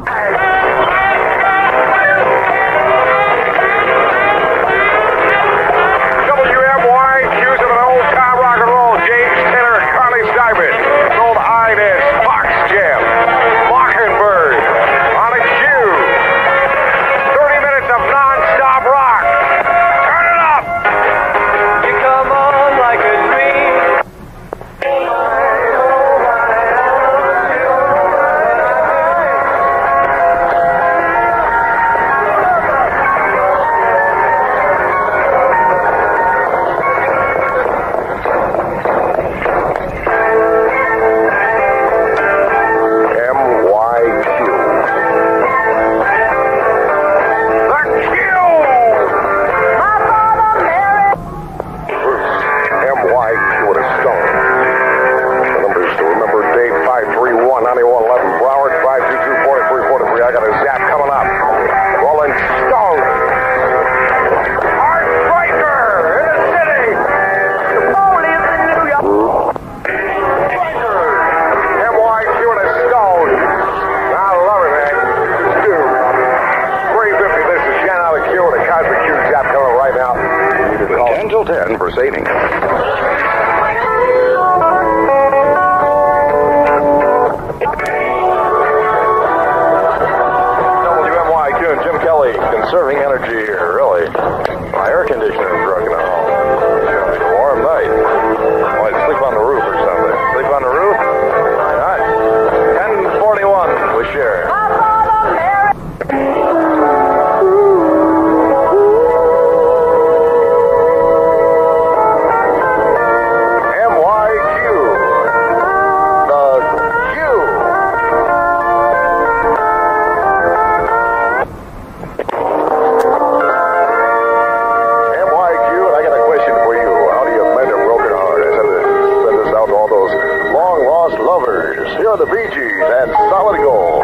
WMYQ's 10 for savings. Are the Bee Gees and Solid Gold.